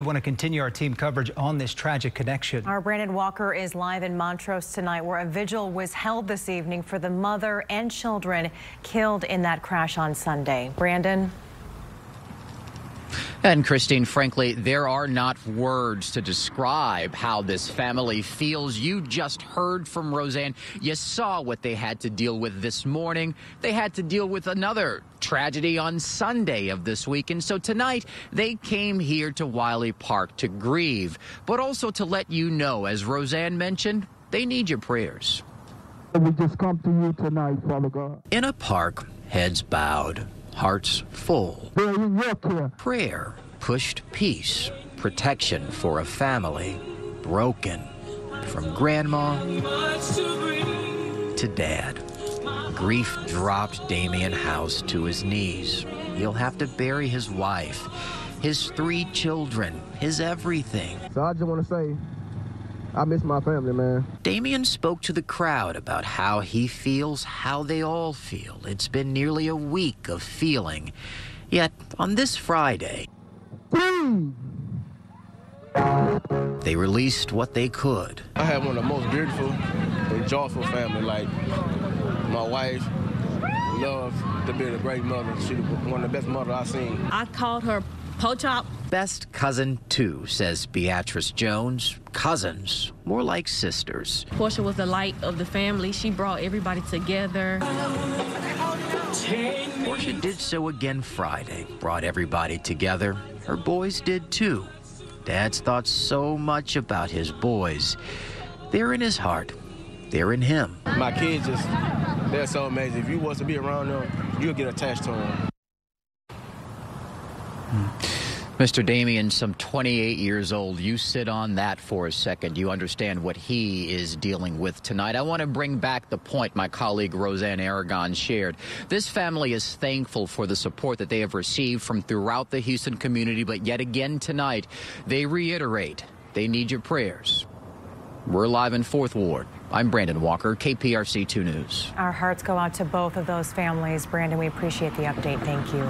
We want to continue our team coverage on this tragic connection. Our Brandon Walker is live in Montrose tonight where a vigil was held this evening for the mother and children killed in that crash on Sunday. Brandon? And Christine, frankly, there are not words to describe how this family feels. You just heard from Roseanne. You saw what they had to deal with this morning. They had to deal with another tragedy on Sunday of this week. And so tonight, they came here to Wiley Park to grieve, but also to let you know, as Roseanne mentioned, they need your prayers. We just come to you tonight, Father God. In a park, heads bowed hearts full. Prayer pushed peace, protection for a family broken from grandma to dad. Grief dropped Damien House to his knees. He'll have to bury his wife, his three children, his everything. So I just want to say I miss my family, man. Damien spoke to the crowd about how he feels, how they all feel. It's been nearly a week of feeling. Yet, on this Friday, they released what they could. I have one of the most beautiful and joyful family. Like, my wife loves to be a great mother. She's one of the best mothers I've seen. I called her Pochop. Best cousin, too, says Beatrice Jones. Cousins, more like sisters. Portia was the light of the family. She brought everybody together. Portia did so again Friday, brought everybody together. Her boys did too. Dad's thought so much about his boys. They're in his heart. They're in him. My kids just, they're so amazing. If you was to be around them, you'll get attached to them. Hmm. Mr. Damien, some 28 years old. You sit on that for a second. You understand what he is dealing with tonight. I want to bring back the point my colleague Roseanne Aragon shared. This family is thankful for the support that they have received from throughout the Houston community, but yet again tonight, they reiterate they need your prayers. We're live in Fourth Ward. I'm Brandon Walker, KPRC 2 News. Our hearts go out to both of those families. Brandon, we appreciate the update. Thank you.